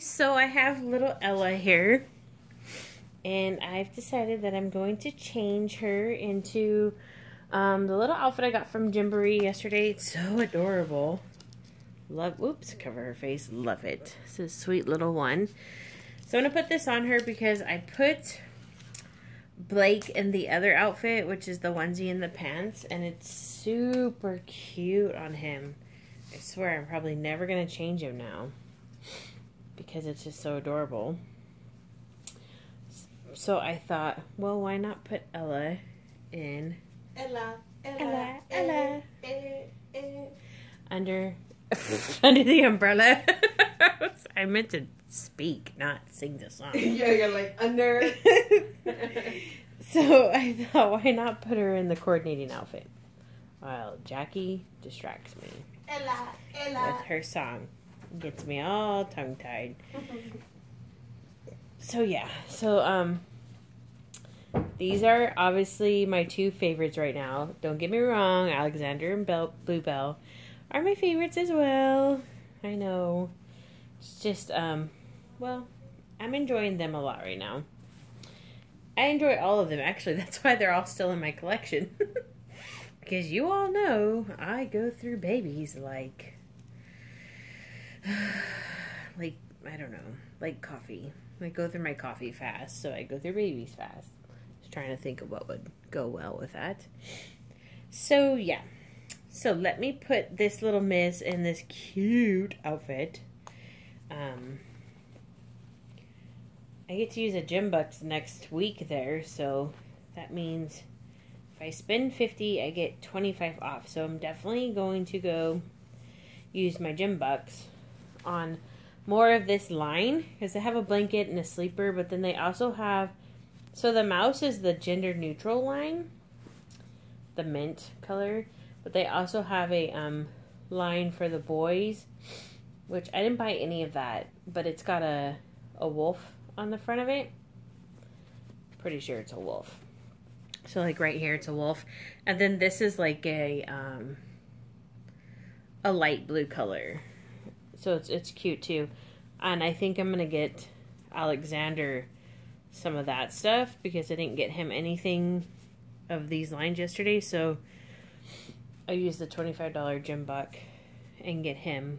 So I have little Ella here. And I've decided that I'm going to change her into um, the little outfit I got from Gymboree yesterday. It's so adorable. Love, whoops, cover her face. Love it. It's a sweet little one. So I'm going to put this on her because I put Blake in the other outfit, which is the onesie and the pants. And it's super cute on him. I swear I'm probably never going to change him now because it's just so adorable. So I thought, well, why not put Ella in Ella, Ella, Ella, Ella, Ella. eh, eh. under under the umbrella? I meant to speak, not sing the song. yeah, you're like under. so I thought, why not put her in the coordinating outfit? While Jackie distracts me Ella, with her song, gets me all tongue tied. So yeah, so um these are obviously my two favorites right now. Don't get me wrong, Alexander and Bell, Bluebell are my favorites as well. I know. It's just um well, I'm enjoying them a lot right now. I enjoy all of them actually. That's why they're all still in my collection. because you all know I go through babies like like I don't know, like coffee. I go through my coffee fast, so I go through babies fast. Just trying to think of what would go well with that. So yeah. So let me put this little miss in this cute outfit. Um I get to use a gym bucks next week there, so that means if I spend 50, I get 25 off. So I'm definitely going to go use my gym bucks on more of this line because they have a blanket and a sleeper, but then they also have so the mouse is the gender neutral line, the mint color, but they also have a um line for the boys, which I didn't buy any of that, but it's got a a wolf on the front of it. Pretty sure it's a wolf. So like right here it's a wolf. And then this is like a um a light blue color. So it's it's cute too. And I think I'm gonna get Alexander some of that stuff because I didn't get him anything of these lines yesterday, so I used the $25 gym buck and get him.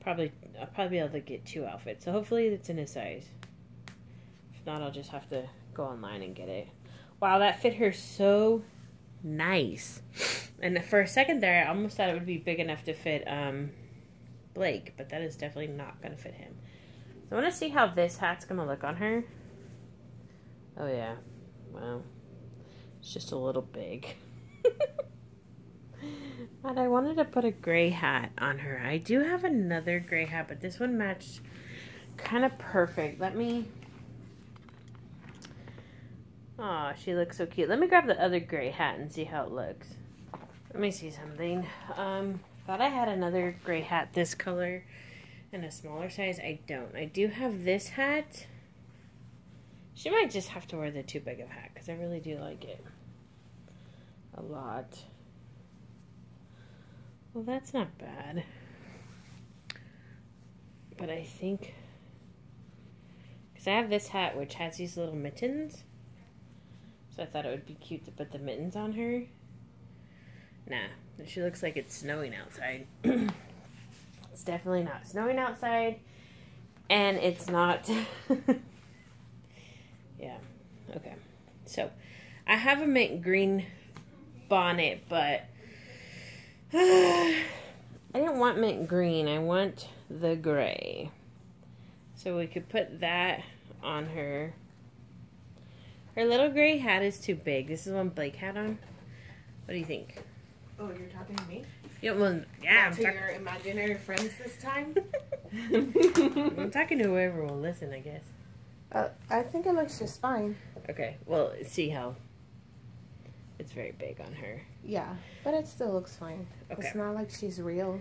Probably I'll probably be able to get two outfits. So hopefully it's in his size. If not, I'll just have to go online and get it. Wow, that fit her so nice. And for a second there, I almost thought it would be big enough to fit um, Blake, but that is definitely not going to fit him. So I want to see how this hat's going to look on her. Oh, yeah. Wow. It's just a little big. and I wanted to put a gray hat on her. I do have another gray hat, but this one matched kind of perfect. Let me Aw, she looks so cute. Let me grab the other gray hat and see how it looks. Let me see something. Um, thought I had another gray hat this color in a smaller size. I don't. I do have this hat. She might just have to wear the too big of hat because I really do like it a lot. Well, that's not bad. But I think because I have this hat which has these little mittens. So I thought it would be cute to put the mittens on her. Nah, she looks like it's snowing outside. it's definitely not snowing outside. And it's not. yeah, okay. So I have a mint green bonnet, but I didn't want mint green. I want the gray. So we could put that on her. Her little gray hat is too big. This is one Blake had on. What do you think? Oh, you're talking to me? Yeah, well, yeah, I'm, to your imaginary friends this time? I'm talking to whoever will listen, I guess. uh, I think it looks just fine. Okay, well, see how it's very big on her. Yeah, but it still looks fine. Okay. It's not like she's real.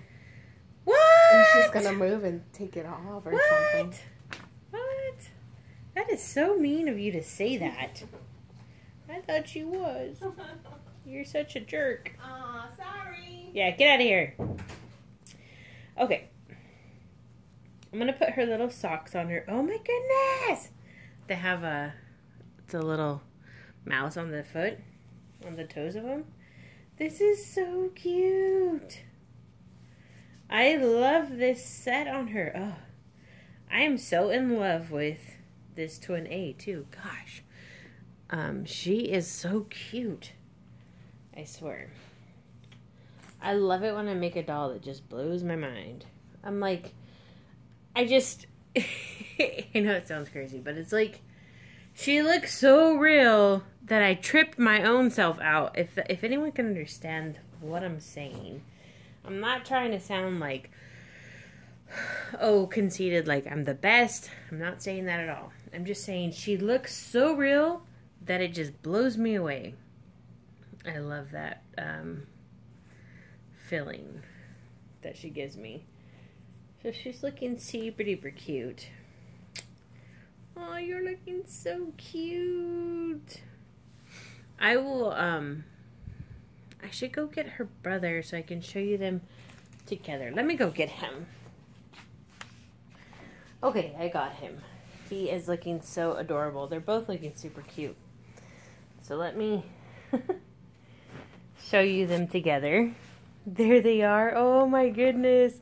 What? And she's gonna move and take it off or What? something. What? That is so mean of you to say that. I thought she was. You're such a jerk. Aw, sorry. Yeah, get out of here. Okay. I'm gonna put her little socks on her. Oh my goodness! They have a, it's a little mouse on the foot, on the toes of them. This is so cute. I love this set on her. Oh, I am so in love with this twin A too. Gosh, um, she is so cute. I swear. I love it when I make a doll that just blows my mind. I'm like, I just, I know it sounds crazy, but it's like, she looks so real that I tripped my own self out. If if anyone can understand what I'm saying, I'm not trying to sound like, oh, conceited, like I'm the best. I'm not saying that at all. I'm just saying she looks so real that it just blows me away. I love that um, feeling that she gives me. So she's looking super duper cute. Oh, you're looking so cute. I will, um, I should go get her brother so I can show you them together. Let me go get him. Okay, I got him. He is looking so adorable. They're both looking super cute. So let me show you them together. There they are. Oh my goodness.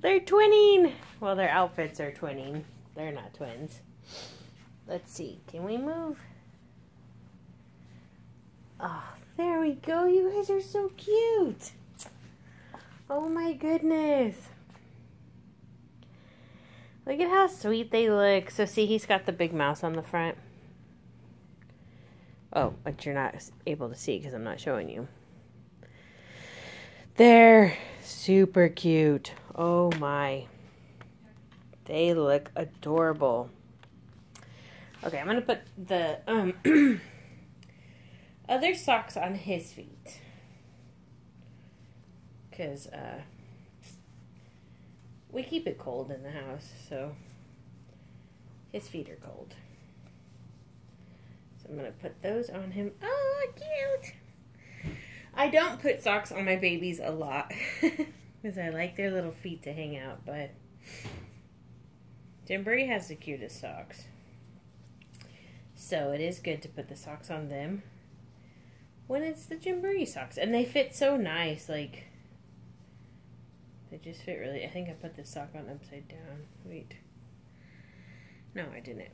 They're twinning. Well, their outfits are twinning. They're not twins. Let's see. Can we move? Oh, there we go. You guys are so cute. Oh my goodness. Look at how sweet they look. So see, he's got the big mouse on the front. Oh, but you're not able to see because I'm not showing you. They're super cute. Oh my. They look adorable. Okay, I'm going to put the um, other socks on his feet. Because uh, we keep it cold in the house, so his feet are cold. So I'm going to put those on him. Oh, cute! I don't put socks on my babies a lot because I like their little feet to hang out, but Gymboree has the cutest socks. So it is good to put the socks on them when it's the Gymboree socks. And they fit so nice, like they just fit really I think I put the sock on upside down. Wait. No, I didn't.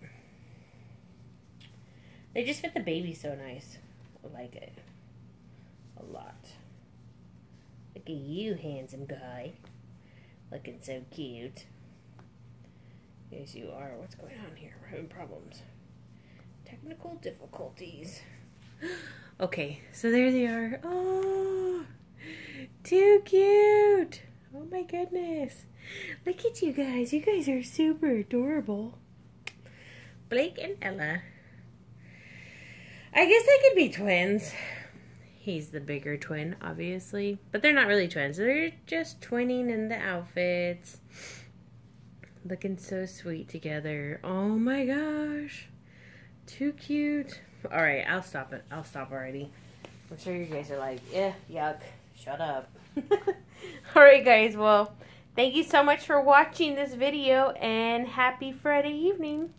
They just fit the baby so nice. I like it. A lot. Look at you, handsome guy. Looking so cute. Yes, you are. What's going on here? We're having problems. Technical difficulties. okay, so there they are. Oh, too cute. Oh my goodness. Look at you guys. You guys are super adorable. Blake and Ella. I guess they could be twins. He's the bigger twin, obviously. But they're not really twins. They're just twinning in the outfits. Looking so sweet together. Oh my gosh. Too cute. Alright, I'll stop it. I'll stop already. I'm sure you guys are like, yeah, yuck. Shut up. Alright guys, well, thank you so much for watching this video and happy Friday evening.